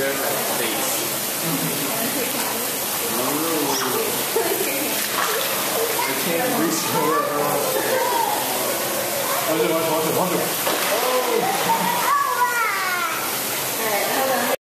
Face. Ooh. I can't reach her. Warte, warte, warte, warte.